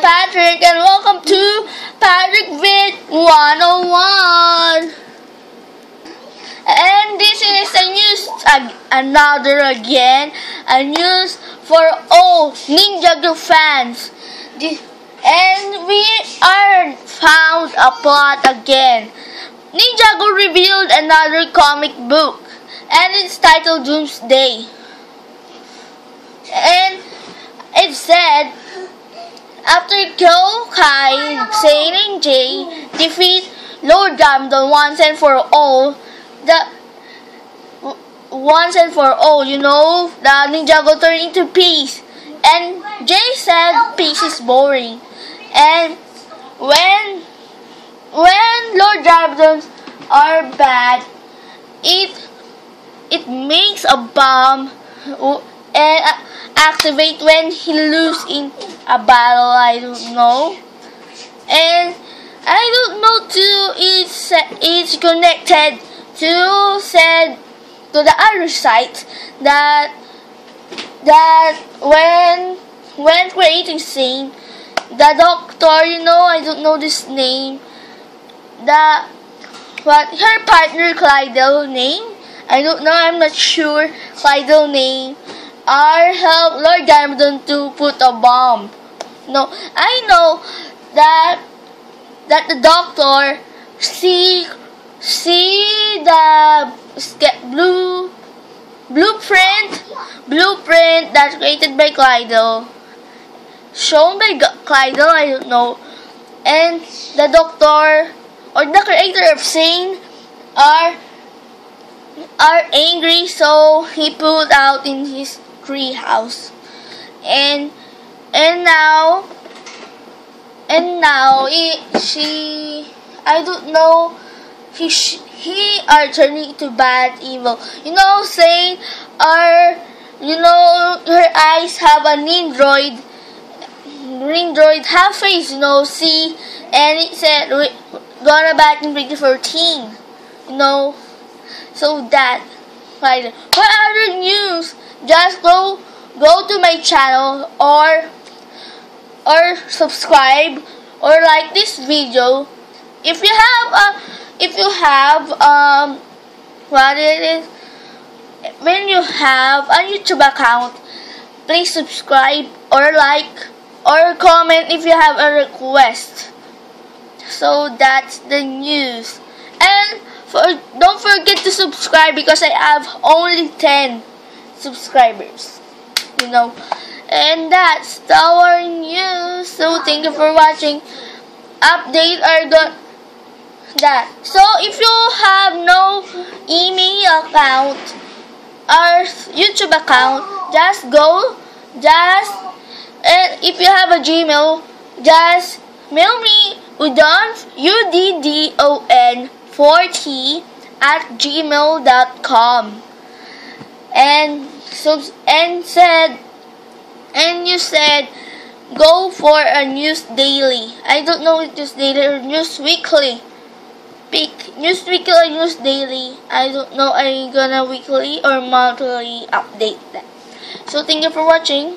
Patrick and welcome to Patrick Vid 101. And this is a news, another again, a news for all Ninja Ninjago fans. And we are found a plot again. Ninjago revealed another comic book, and it's titled Doomsday. And after Kai, Zane, and Jay defeat Lord Garmadon once and for all, the once and for all, you know, the Ninjago turned into peace. And Jay said peace is boring. And when when Lord Garmadons are bad, it it makes a bomb and uh, activate when he lose in a battle. I don't know, and I don't know too. It's it's connected to said to the other side that that when when creating scene, the doctor, you know, I don't know this name, the what her partner Clydell name. I don't know. I'm not sure Clydell name. Are help Lord Garmadon to put a bomb. No, I know that that the doctor see see the blue blueprint blueprint that's created by Clydell shown by Clydell I don't know and the doctor or the creator of Zane are are angry so he put out in his tree house. And and now and now it, she I don't know he he are turning to bad evil. You know saying are you know her eyes have a nindroid nindroid half face you know see and it said gonna back in 2014 you know. So that like what other news just go go to my channel or or subscribe or like this video. If you have a if you have um what it is when you have a youtube account please subscribe or like or comment if you have a request. So that's the news. And for, don't forget to subscribe because I have only 10 subscribers. You know? And that's our news. So thank you for watching. Update are the that. So if you have no email account or youtube account just go just and if you have a gmail just mail me udon u-d-d-o-n 40 at gmail.com and so and said and you said go for a news daily. I don't know if news daily or news weekly. Pick news weekly or news daily. I don't know you gonna weekly or monthly update that. So thank you for watching.